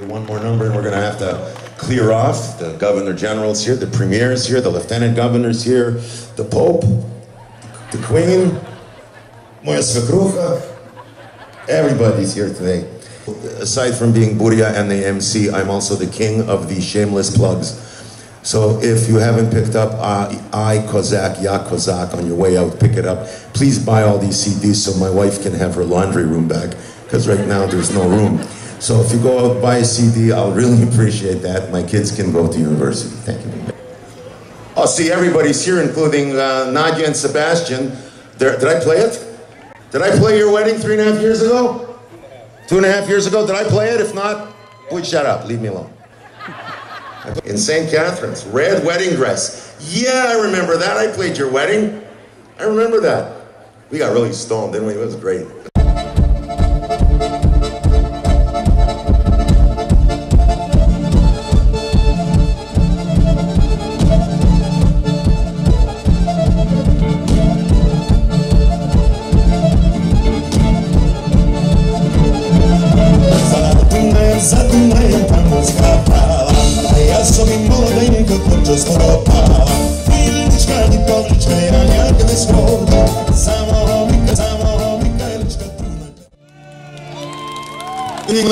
One more number and we're going to have to clear off. The Governor General's here, the Premier's here, the Lieutenant Governor's here, the Pope, the Queen, Moja Svekrucha. Everybody's here today. Aside from being Burya and the MC, I'm also the king of the shameless plugs. So if you haven't picked up uh, I Kozak, Ya Kozak on your way out, pick it up. Please buy all these CDs so my wife can have her laundry room back, because right now there's no room. So if you go out buy a CD, I'll really appreciate that. My kids can go to university. Thank you. I'll see everybody's here, including uh, Nadia and Sebastian. Did I play it? Did I play your wedding three and a half years ago? Two and a half years ago? Did I play it? If not, please shut up. Leave me alone. In St. Catharines, red wedding dress. Yeah, I remember that. I played your wedding. I remember that. We got really stoned, didn't we? It was great.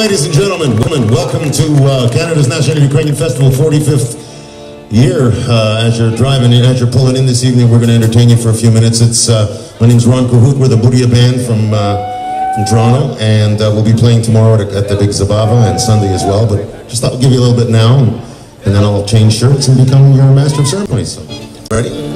Ladies and gentlemen. Women, welcome to uh, Canada's National Ukrainian Festival 45th year. Uh, as you're driving in, as you're pulling in this evening, we're going to entertain you for a few minutes. It's uh, my name's Ron Cahute. We're the Burya band from uh, from Toronto, and uh, we'll be playing tomorrow at, at the Big Zabava and Sunday as well. But just thought we'd give you a little bit now, and, and then I'll change shirts and become your master of ceremonies. So, ready?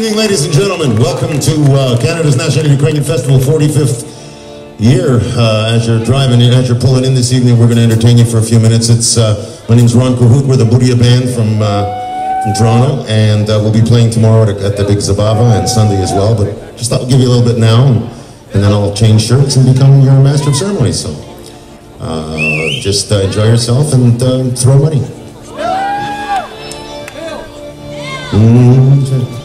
evening, ladies and gentlemen. Welcome to uh, Canada's National Ukrainian Festival 45th year. Uh, as you're driving in, as you're pulling in this evening, we're going to entertain you for a few minutes. It's uh, My name's Ron Cahute. We're the Burya Band from, uh, from Toronto, and uh, we'll be playing tomorrow at, at, the Big Zabava and Sunday as well. But just I'll give you a little bit now, and, and then I'll change shirts and become your master of ceremonies. So uh, just enjoy yourself and throw money. Mm -hmm.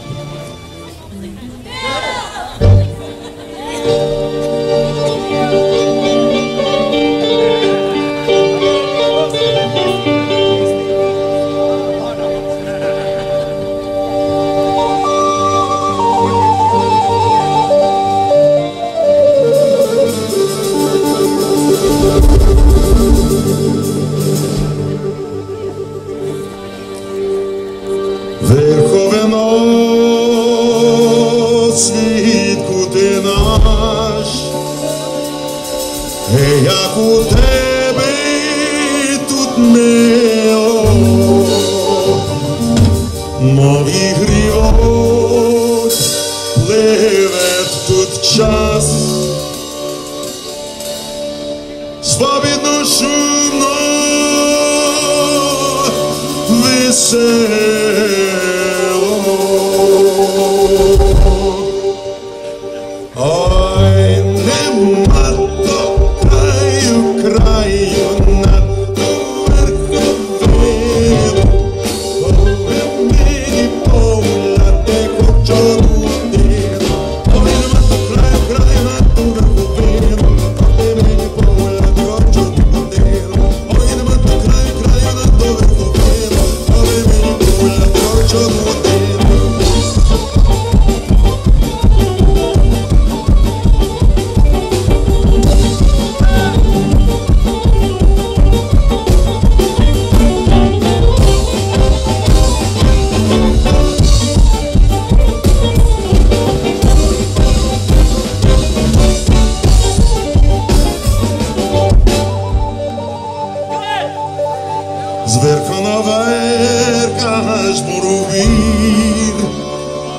Буровір,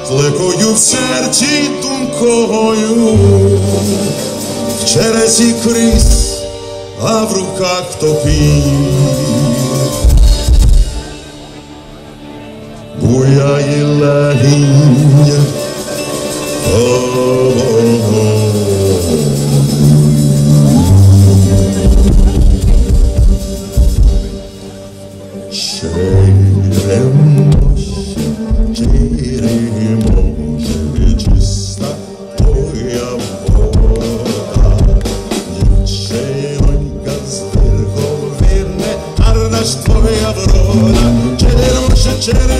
з в серці думкою, в чересі крис, а в руках топір. Буяє легінь, Chévere.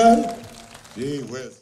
done? Gee whiz.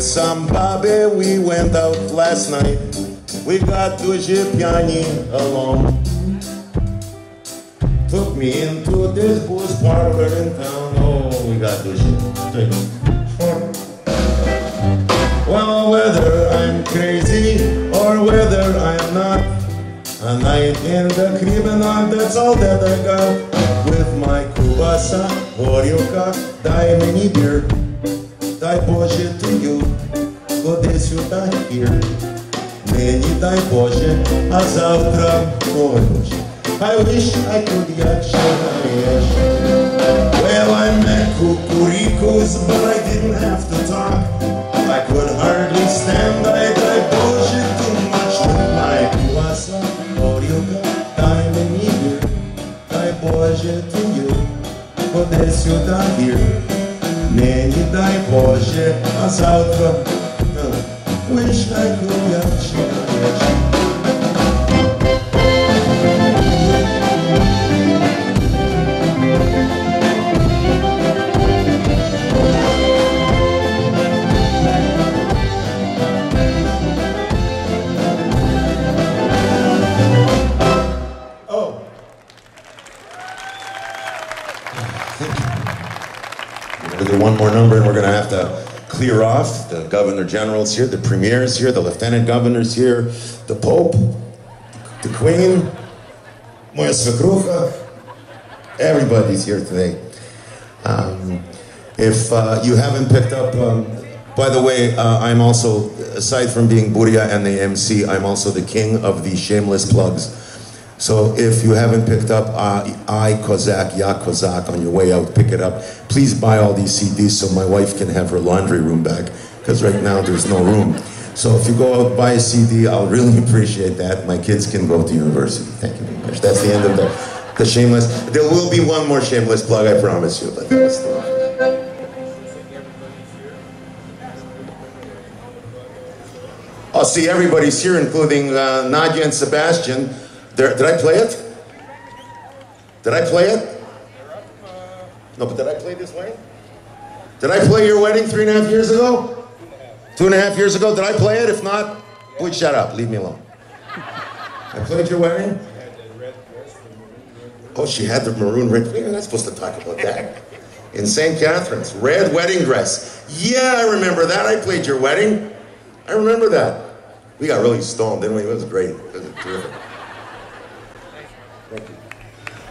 With some Bobby we went out last night. We got to Gipiani alone. Took me into this bush parlor in town. Oh, we got to Gipiani Well, whether I'm crazy or whether I'm not A night in the crib and on, that's all that I got. With my kubasa, Orioka, Diamini beer Dai Bože, ti scodeți-o dai ir Meni dai Bože, a zavtra moraš I wish I could get Well, I met Kukurikus, but I didn't have to talk I could hardly stand, I dai Bože, too much to my Duasa, Orioga, dai meni ir Dai boje tu ir, scodeți-o dai Neni Meni boje Bože, a zavtra Could Oh. One more number and we're gonna have to clear off. The Governor General's here, the Premier's here, the Lieutenant Governor's here, the Pope, the Queen, Moya Svekrucha. Everybody's here today. Um, if uh, you haven't picked up, um, by the way, uh, I'm also, aside from being Burya and the MC, I'm also the king of the shameless plugs. So if you haven't picked up uh, I Kozak, Ya Kozak on your way out, pick it up. Please buy all these CDs so my wife can have her laundry room back, because right now there's no room. So if you go out buy a CD, I'll really appreciate that. My kids can go to university. Thank you very much. That's the end of the, the shameless. There will be one more shameless plug, I promise you. But that was the, I'll see everybody's here, including uh, Nadia and Sebastian. There, did I play it? Did I play it? No, but did I play this wedding? Did I play your wedding three and a half years ago? Two and a half years ago? Did I play it? If not, please shut up. Leave me alone. I played your wedding? Oh, she had the maroon red. We're not supposed to talk about that. In St. Catharines, red wedding dress. Yeah, I remember that. I played your wedding. I remember that. We got really stoned, didn't we? It was great. It was terrific.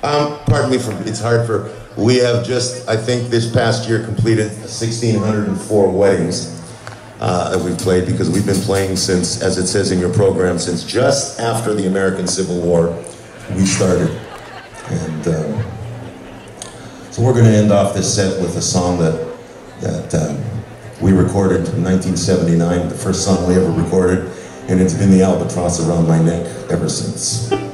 Um, pardon me for, it's hard for, we have just, I think this past year completed 1,604 weddings uh, that we've played because we've been playing since, as it says in your program, since just after the American Civil War we started. And um, so we're going to end off this set with a song that, that um, we recorded in 1979, the first song we ever recorded, and it's been the albatross around my neck ever since.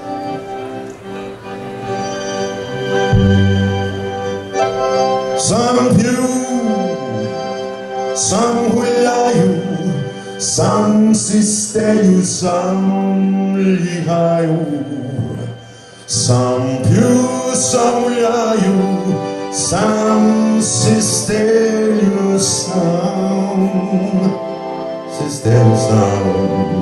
Sam huilaju, sam sisteriu, sam lihaju. Sam più, sam huilaju, sam you, sam sisteriu, sam. One,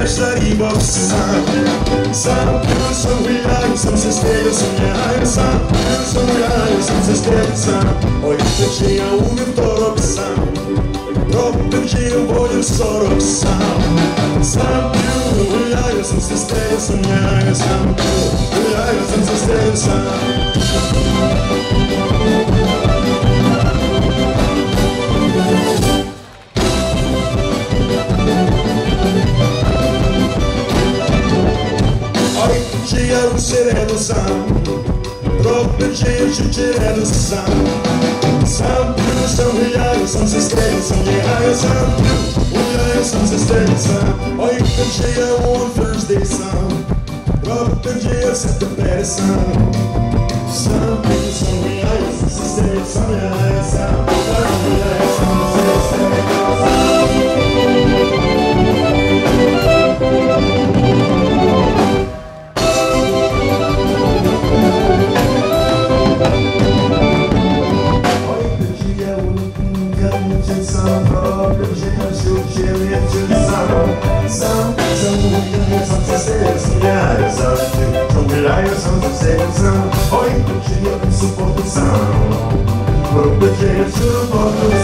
Kopy żyje wyszariła psa Sam sam wyjają, sam się stego sumiają Sam sam wyjają, sam się stego sam Oj, żyje umiem to robić sam Kopy żyje wolę sorok sam Sam wyjają, sam się stego sumiają Sam wyjają, sam się stego żyje sereno sam Robię żyje życie sam Sam pił, sam wyjają, sam się stędzie, sam wyjają, sam pił Wyjają, sam się stędzie, sam Oj, żyje on Thursday sam Robię żyje set the bed sam Sam pił, sam wyjają, sam się stędzie, sam wyjają, sam Wyjają, sam się stędzie, sam ja, sam ty Ciągle sam się stędzie, sam Oj, żyje support the sound. Put the jam to support the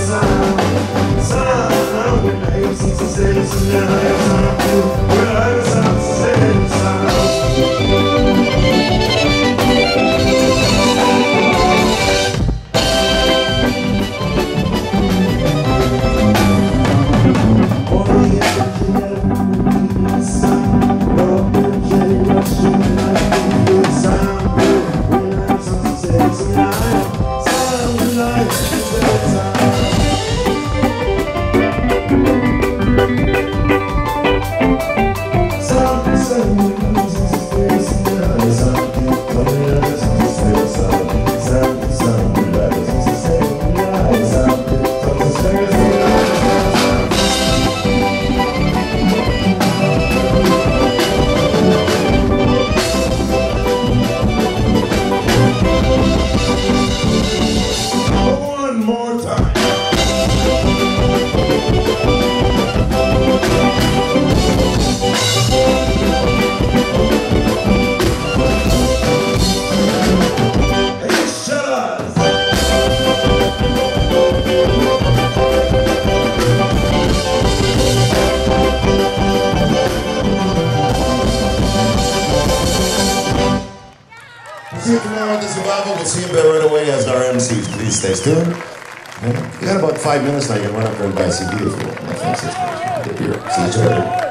You got about five minutes now. You can run up there and buy a CD you want. Beer." See you later.